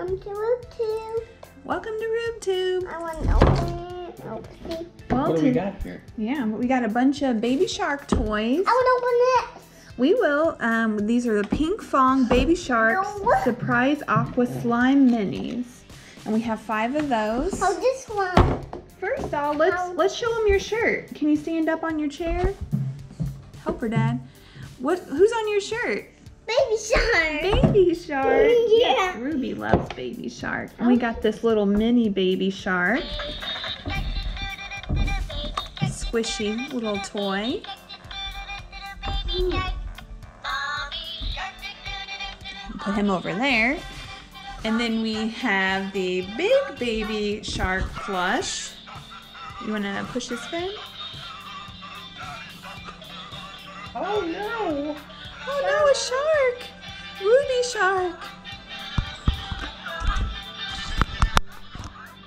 Welcome to Rubetube. Welcome to Rubetube. I want to open it. Open it. Well, What do we got here? yeah, we got a bunch of baby shark toys. I want to open this. We will. Um, these are the Pinkfong Baby Sharks No. Surprise Aqua Slime Minis, and we have five of those. it. Oh, this one. First off, let's How- let's show them your shirt. Can you stand up on your chair? Help her, Dad. What? Who's on your shirt? Baby shark. Baby Shark. Yeah. Ruby loves Baby Shark. And we oh. got this little mini Baby Shark. Squishy little toy. Put him over there. And then we have the big Baby Shark plush. You want to push this in? Oh no! Oh no, a shark! Ruby shark!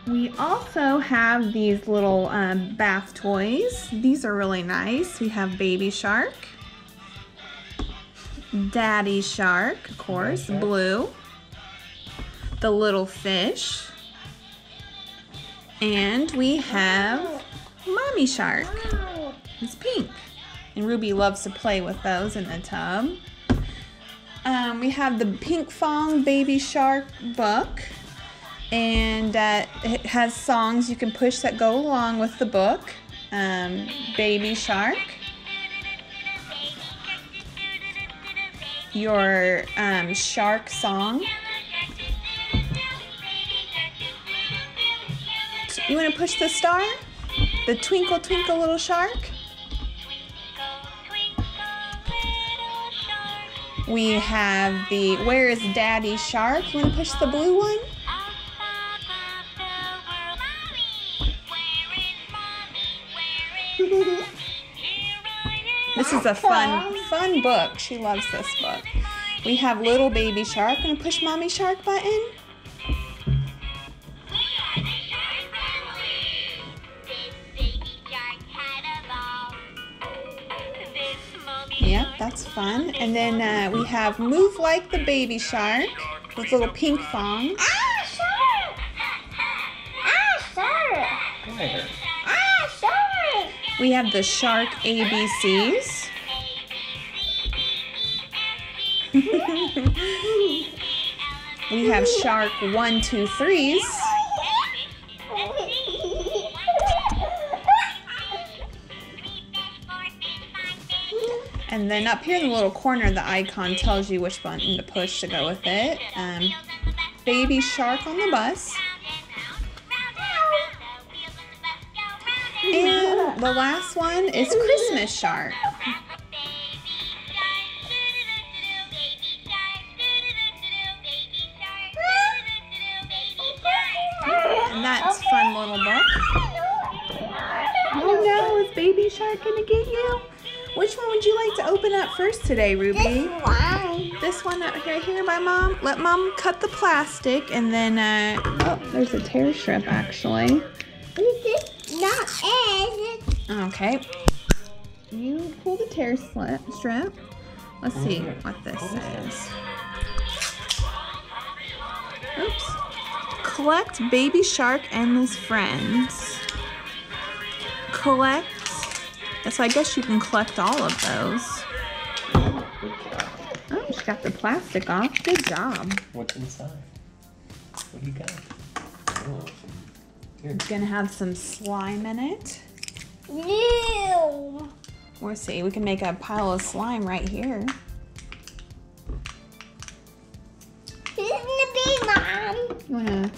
We also have these little um, bath toys. These are really nice. We have baby shark, daddy shark, of course, Shark. blue, the little fish, and we have mommy shark. It's pink. And Ruby loves to play with those in the tub. Um, we have the Pinkfong Baby Shark book. And uh, it has songs you can push that go along with the book. Um, Baby Shark. Your um, shark song. You want to push the star? The Twinkle Twinkle Little Shark? We have the Where is Daddy Shark? You want to push the blue one? This is a fun, fun book. She loves this book. We have Little Baby Shark. Gonna push Mommy Shark button? Fun. And then uh, we have Move Like the Baby Shark with little pink fong. Ah, shark. Ah, shark. Ah, shark. We have the Shark ABCs. we have Shark one, two, threes. And then up here in the little corner, the icon tells you which button to push to go with it. Um, baby Shark on the bus. And the last one is Christmas Shark. And that's fun little book. Oh no, is Baby Shark gonna get you? Which one would you like to open up first today, Ruby? Why? This one right here by mom. Let mom cut the plastic and then, uh, oh, there's a tear strip actually. This is not. Okay. You pull the tear slip, strip. Let's see what this is. Oops. Collect Baby Shark and his friends. Collect. So I guess you can collect all of those. Good job. Oh, she got the plastic off. Good job. What's inside? What do you got? Oh. Here. It's gonna have some slime in it. No. We'll see. We can make a pile of slime right here. Who's gonna be mom? You wanna?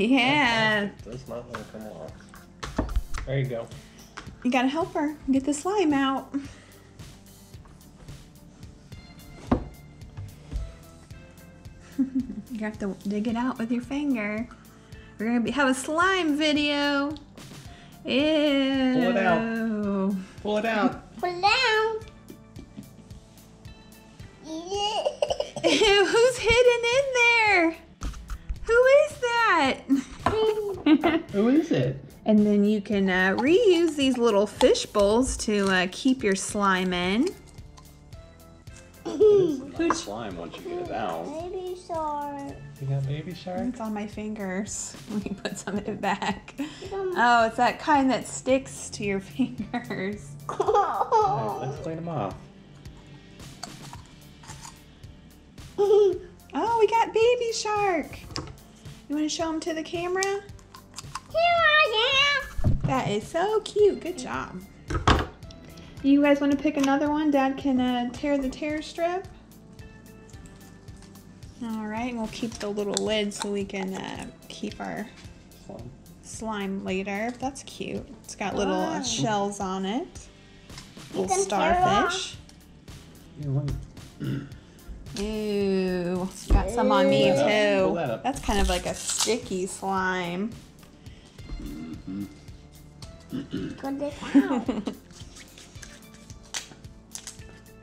Ew. yeah. Does not want to come off. There you go. You gotta help her get the slime out. you have to dig it out with your finger. We're gonna be, have a slime video. Ew. Pull it out. Pull it out. Pull down. Ew, who's hidden in there? Who is that? Who is it? And then you can uh, reuse these little fish bowls to uh, keep your slime in. It's slime once you get it out. Baby shark. You got baby shark? It's on my fingers. Let me put some of it back. Oh, it's that kind that sticks to your fingers. Alright, let's clean them off. Oh, we got baby shark. You want to show them to the camera? Here I am. That is so cute. Good job. You guys want to pick another one? Dad can uh, tear the tear strip. All right, we'll keep the little lid so we can uh, keep our Slime. slime later. That's cute. It's got little uh, Wow. shells on it. Little can tear it off. starfish. Yeah, what- Ooh, got some on me too. That's kind of like a sticky slime. Put this out.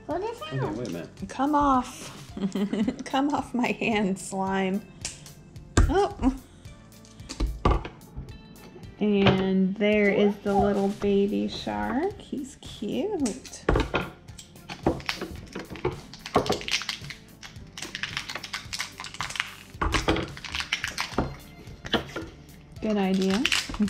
Put this Okay, wait a minute. Come off. Come off my hand, slime. Oh. And there is the little baby shark. He's cute. Good idea. I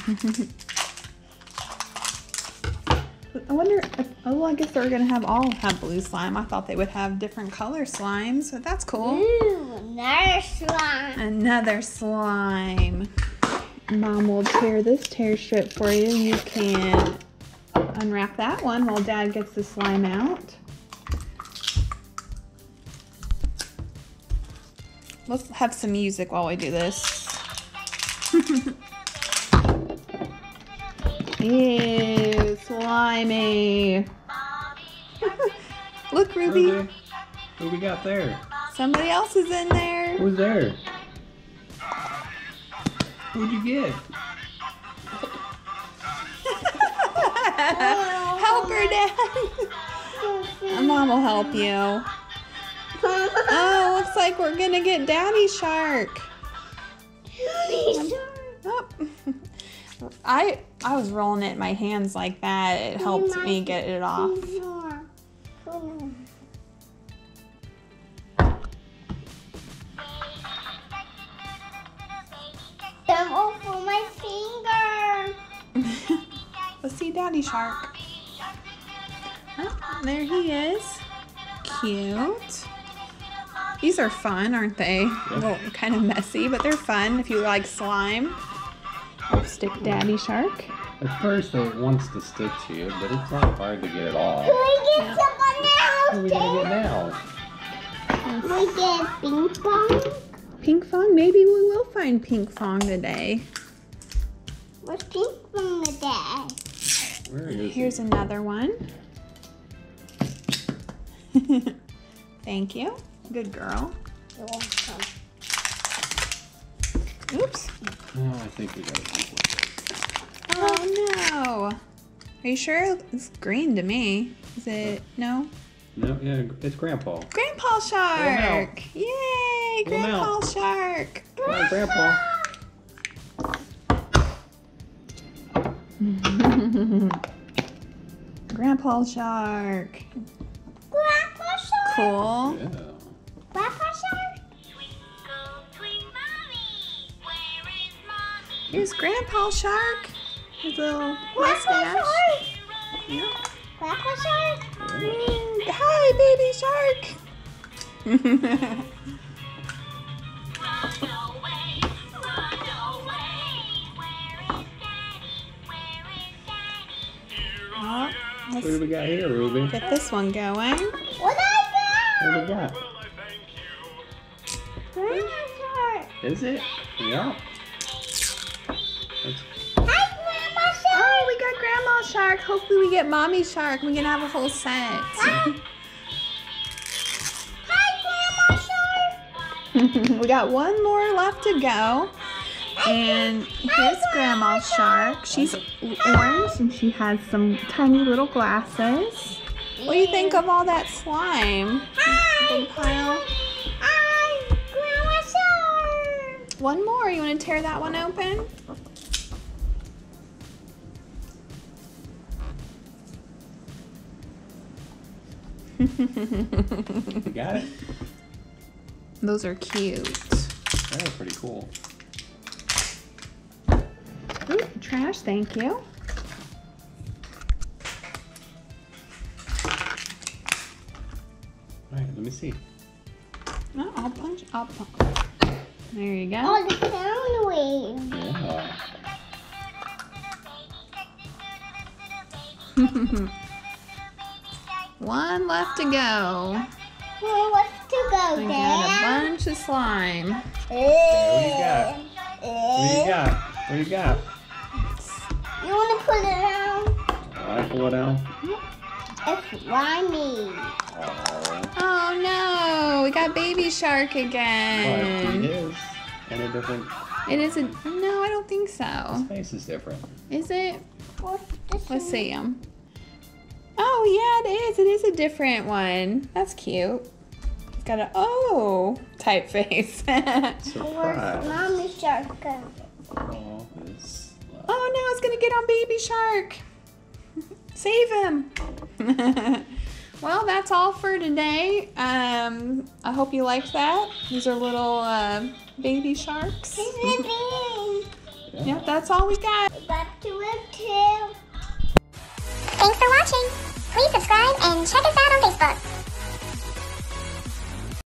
wonder if, oh, I guess they're gonna have all have blue slime. I thought they would have different color slimes, but that's cool. Ooh, another slime. Another slime. Mom will tear this tear strip for you. You can unwrap that one while Dad gets the slime out. Let's have some music while we do this. Ew, slimy. Look, Ruby. Ruby, Who we got there? Somebody else is in there. Who's there? Who'd you get? help her, Dad. Mom will help you. Oh, looks like we're gonna get Daddy Shark. Oh. I I was rolling it in my hands like that. It helped me get it off. Them over my finger. Let's see Daddy Shark. Oh, there he is. Cute. These are fun, aren't they? A little kind of messy, but they're fun if you like slime. I'll stick Daddy Shark. At first it wants to stick to you, but it's not hard to get it off. Can we get Yeah. What are we gonna get else? now? Can we get ping pong? Pinkfong? Maybe we will find Pinkfong today. What's ping pong today? Where is Here's he? another one. Thank you. Good girl. You're welcome. Oops. No, I think we got it. Oh no. Are you sure? It's green to me. Is it? No? No, yeah, it's Grandpa. Grandpa Shark! Yay! Pull 'em Grandpa. Shark! Come on, Grandpa. Grandpa Shark. Grandpa shark. Cool. Yeah. Here's Grandpa Shark. His little Grandpa mustache. shark. Yeah. Grandpa shark. Mm, Hi, baby shark. Oh, What do let's we got here, Ruby? get this one going. What I What do we got? got? Grandpa shark. Is it? Yeah. Hi, Grandpa shark. Oh, we got Grandma Shark. Hopefully, we get Mommy Shark. We can have a whole set. Hi, Grandma shark. we got one more left to go. And here's Grandma Shark. She's orange and she has some tiny little glasses. What do you think of all that slime? Big pile. Hi, Grandma shark. One more. You want to tear that one open? You got it? Those are cute. That was pretty cool. Ooh, trash, thank you. All right, let me see. No, I'll punch. I'll punch. There you go. Oh, the sound wave. Yeah. One left to go. One left to go I there? got a bunch of slime. What do you got? What do you eh. got? What do you got? You want to pull it out? I pull it out. It's slimy. Oh, Oh no, we got baby shark but it again. is. And a different It is a no, I don't think so. His face is different. Is it? What's this Let's one? see them. Oh yeah, it is. It is a different one. That's cute. It's got a oh typeface. Where's mommy shark? Oh, this. Oh no, it's gonna get on Baby Shark. Save him. well, that's all for today. Um, I hope you liked that. These are little uh, baby sharks. Here's the bean. yep, that's all we got. Back to it too. Thanks for watching. Please subscribe and check us out on Facebook.